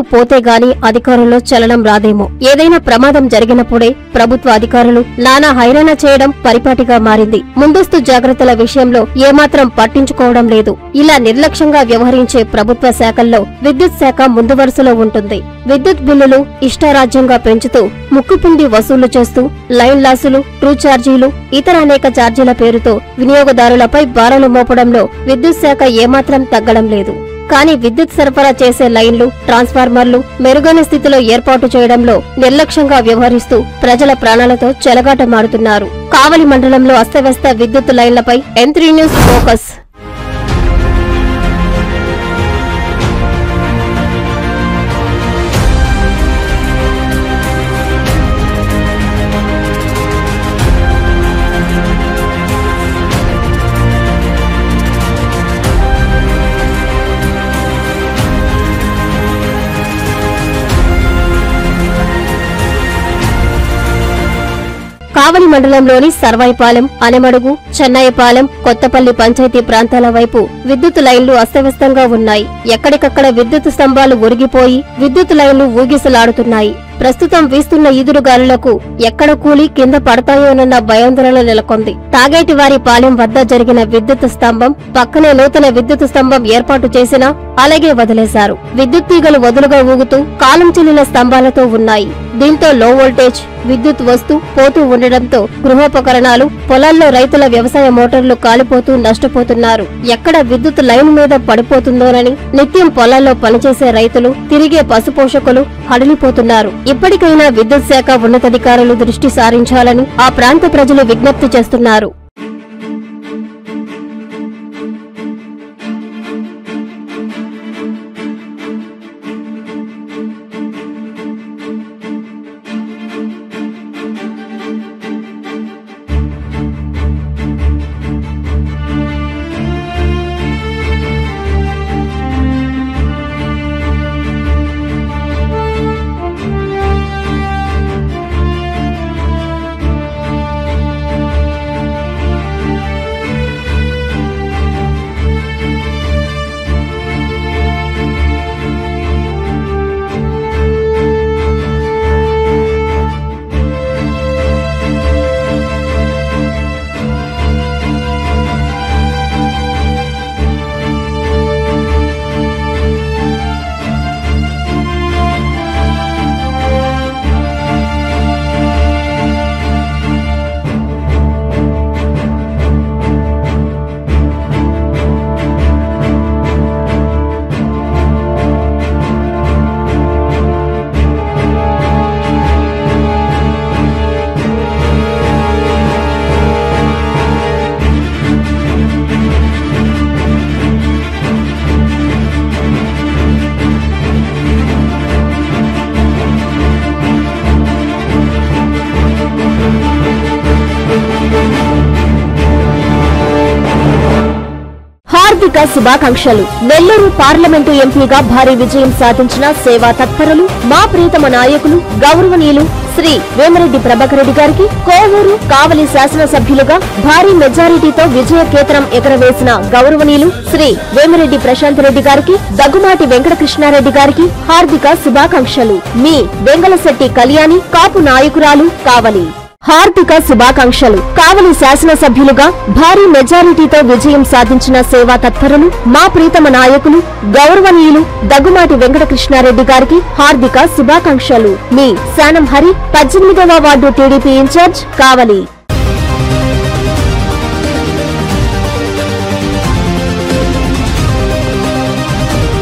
ప్రాణాలు పోతే గాని అధికారుల్లో చలనం రాదేమో. ఏదైనా ప్రమాదం జరిగినప్పుడే ప్రభుత్వ అధికారులు నానా హైరాణ చేయడం పరిపాటిగా మారింది. ముందస్తు జాగ్రత్తల విషయంలో ఏమాత్రం పట్టించుకోవడం లేదు. ఇలా నిర్లక్ష్యంగా వ్యవహరించే ప్రభుత్వ శాఖల్లో విద్యుత్ శాఖ ముందు వరుసలో ఉంటుంది. విద్యుత్ బిల్లులు ఇష్టారాజ్యంగా పెంచుతూ ముక్కుపిండి వసూలు చేస్తూ లైన్ లాసులు ట్రూ ఛార్జీలు ఇతర అనేక ఛార్జీల పేరుతో వినియోగదారులపై భారాలు మోపడంలో విద్యుత్ శాఖ ఏమాత్రం తగ్గడం లేదు. కానీ విద్యుత్ సరఫరా చేసే లైన్లు ట్రాన్స్ఫార్మర్లు మెరుగైన స్థితిలో ఏర్పాటు చేయడంలో నిర్లక్ష్యంగా వ్యవహరిస్తూ ప్రజల ప్రాణాలతో చెలగాటమాడుతున్నారు. కావలి మండలంలో అస్తవ్యస్త విద్యుత్ లైన్లపై ఎంత్రీ న్యూస్ ఫోకస్ కావలి మండలంలోని సర్వాయిపాలెం అనమడుగు చెన్నయ్యపాలెం కొత్తపల్లి పంచాయతీ ప్రాంతాల వైపు విద్యుత్ లైన్లు అస్తవ్యస్తంగా ఉన్నాయి. ఎక్కడికక్కడ విద్యుత్ స్తంభాలు ఒరిగిపోయి విద్యుత్ లైన్లు ఊగిసలాడుతున్నాయి. ప్రస్తుతం వీస్తున్న ఈదురుగాలులకు ఎక్కడ కూలి కింద పడతాయోనన్న భయాందోళన నెలకొంది. తాగేటివారి పాలెం వద్ద జరిగిన విద్యుత్ స్తంభం పక్కనే నూతన విద్యుత్ స్తంభం ఏర్పాటు చేసినా అలాగే వదిలేశారు. విద్యుత్ తీగలు వదులుగా ఊగుతూ కాలం చెల్లిన స్తంభాలతో ఉన్నాయి. దీంతో లో వోల్టేజ్ విద్యుత్ వస్తూ పోతూ ఉండడంతో గృహోపకరణాలు పొలాల్లో రైతుల వ్యవసాయ మోటార్లు కాలిపోతూ నష్టపోతున్నారు. ఎక్కడ విద్యుత్ లైన్ మీద పడిపోతుందోనని నిత్యం పొలాల్లో పనిచేసే రైతులు తిరిగే పశుపోషకులు హడలిపోతున్నారు. ఇప్పటికైనా విద్యుత్ శాఖ ఉన్నతాధికారులు దృష్టి సారించాలని ఆ ప్రాంత ప్రజలు విజ్ఞప్తి చేస్తున్నారు. హార్దిక శుభాకాంక్షలు. నెల్లూరు పార్లమెంటు ఎంపీగా భారీ విజయం సాధించిన సేవా తత్పరులు మా ప్రీతమ నాయకులు గౌరవనీయులు శ్రీ వేమరెడ్డి ప్రభాకరెడ్డి గారికి కోవూరు కావలి శాసనసభ్యులుగా భారీ మెజారిటీతో విజయ కేతనం ఎగరవేసిన గౌరవనీయులు శ్రీ వేమరెడ్డి ప్రశాంత్ రెడ్డి గారికి దగ్గుమాటి వెంకటకృష్ణారెడ్డి గారికి హార్దిక శుభాకాంక్షలు. మీ వెంగళశెట్టి కళ్యాణి కాపు నాయకురాలు కావలి. హార్దిక శుభాకాంక్షలు. కావలి శాసనసభ్యులుగా భారీ మెజారిటీతో విజయం సాధించిన సేవా తత్పరులు మా ప్రీతమ నాయకులు గౌరవనీయులు దగ్గుమాటి వెంకటకృష్ణారెడ్డి గారికి హార్దిక శుభాకాంక్షలు. మీ శానం హరి పద్దెనిమిదవ వార్డు టీడీపీ ఇన్ఛార్జ్ కావలి.